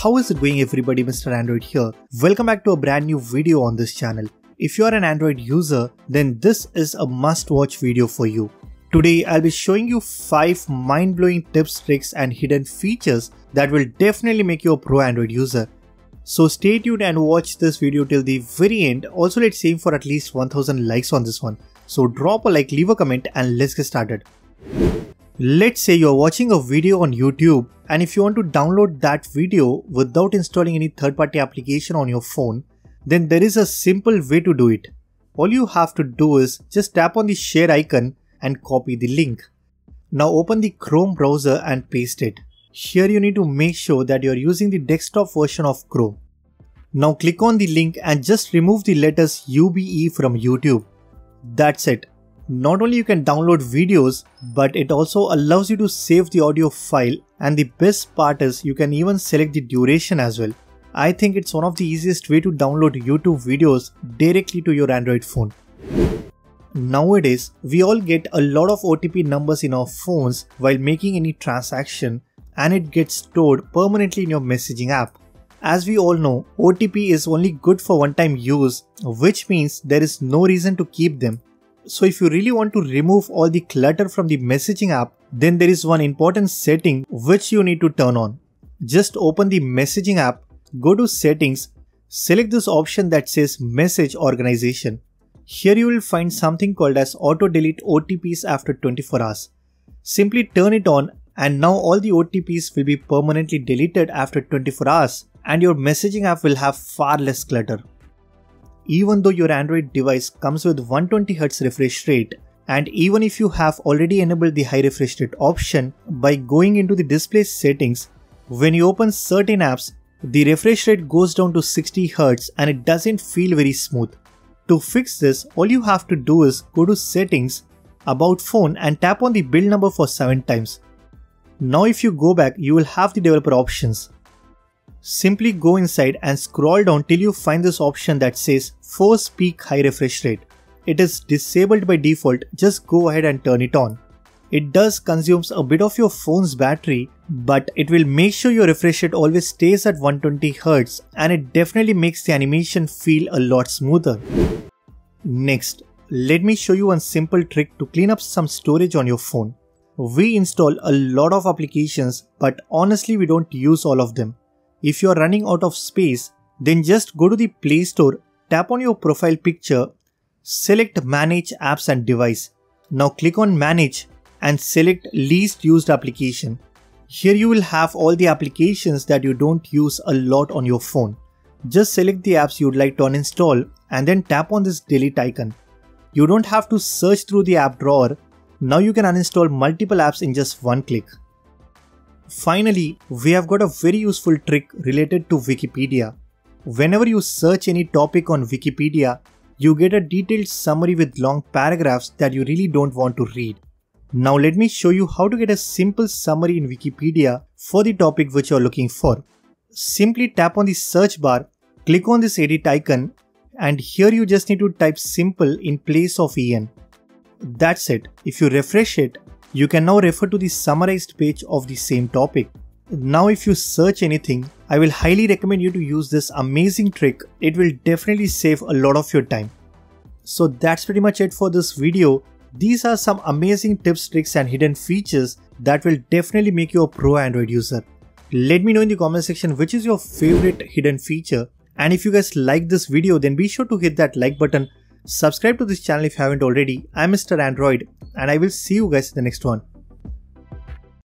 How is it going everybody Mr. Android here. Welcome back to a brand new video on this channel. If you are an Android user then this is a must watch video for you. Today I'll be showing you 5 mind-blowing tips, tricks and hidden features that will definitely make you a pro Android user. So stay tuned and watch this video till the very end. Also let's aim for at least 1000 likes on this one. So drop a like, leave a comment and let's get started. Let's say you're watching a video on YouTube and if you want to download that video without installing any third-party application on your phone, then there is a simple way to do it. All you have to do is just tap on the share icon and copy the link. Now open the Chrome browser and paste it. Here you need to make sure that you're using the desktop version of Chrome. Now click on the link and just remove the letters UBE from YouTube. That's it. Not only you can download videos, but it also allows you to save the audio file and the best part is you can even select the duration as well. I think it's one of the easiest way to download YouTube videos directly to your Android phone. Nowadays, we all get a lot of OTP numbers in our phones while making any transaction and it gets stored permanently in your messaging app. As we all know, OTP is only good for one time use, which means there is no reason to keep them so if you really want to remove all the clutter from the messaging app, then there is one important setting which you need to turn on. Just open the messaging app, go to settings, select this option that says message organization. Here you will find something called as auto delete OTPs after 24 hours. Simply turn it on and now all the OTPs will be permanently deleted after 24 hours and your messaging app will have far less clutter even though your Android device comes with 120Hz refresh rate and even if you have already enabled the high refresh rate option by going into the display settings, when you open certain apps, the refresh rate goes down to 60Hz and it doesn't feel very smooth. To fix this, all you have to do is go to settings, about phone and tap on the build number for 7 times. Now if you go back, you will have the developer options. Simply go inside and scroll down till you find this option that says Force Peak High Refresh Rate. It is disabled by default, just go ahead and turn it on. It does consumes a bit of your phone's battery, but it will make sure your refresh rate always stays at 120Hz and it definitely makes the animation feel a lot smoother. Next, let me show you one simple trick to clean up some storage on your phone. We install a lot of applications, but honestly we don't use all of them. If you are running out of space, then just go to the Play Store, tap on your profile picture, select Manage Apps and Device. Now click on Manage and select Least Used Application. Here you will have all the applications that you don't use a lot on your phone. Just select the apps you'd like to uninstall and then tap on this delete icon. You don't have to search through the app drawer. Now you can uninstall multiple apps in just one click. Finally, we have got a very useful trick related to Wikipedia. Whenever you search any topic on Wikipedia, you get a detailed summary with long paragraphs that you really don't want to read. Now let me show you how to get a simple summary in Wikipedia for the topic which you are looking for. Simply tap on the search bar, click on this edit icon and here you just need to type simple in place of en. That's it. If you refresh it, you can now refer to the summarized page of the same topic. Now if you search anything, I will highly recommend you to use this amazing trick. It will definitely save a lot of your time. So that's pretty much it for this video. These are some amazing tips, tricks and hidden features that will definitely make you a pro Android user. Let me know in the comment section which is your favorite hidden feature and if you guys like this video then be sure to hit that like button Subscribe to this channel if you haven't already. I'm Mr. Android and I will see you guys in the next one.